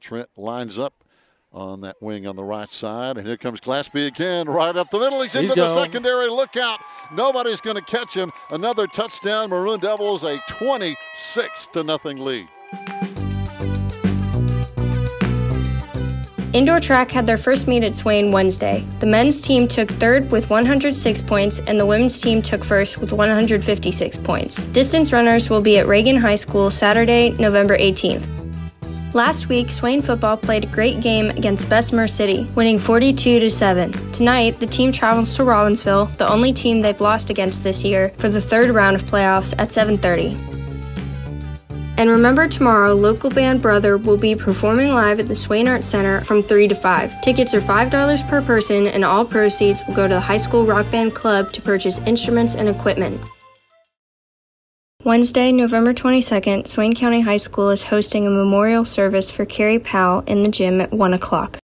Trent lines up on that wing on the right side. And here comes Glassby again, right up the middle. He's, He's into the secondary. Look out. Nobody's going to catch him. Another touchdown. Maroon Devils a 26 to nothing lead. Indoor track had their first meet at Swain Wednesday. The men's team took third with 106 points, and the women's team took first with 156 points. Distance runners will be at Reagan High School Saturday, November 18th. Last week, Swain football played a great game against Bessemer City, winning 42 to 7. Tonight, the team travels to Robbinsville, the only team they've lost against this year, for the third round of playoffs at 7:30. And remember, tomorrow, local band Brother will be performing live at the Swain Arts Center from 3 to 5. Tickets are $5 per person, and all proceeds will go to the High School Rock Band Club to purchase instruments and equipment. Wednesday, November 22nd, Swain County High School is hosting a memorial service for Carrie Powell in the gym at 1 o'clock.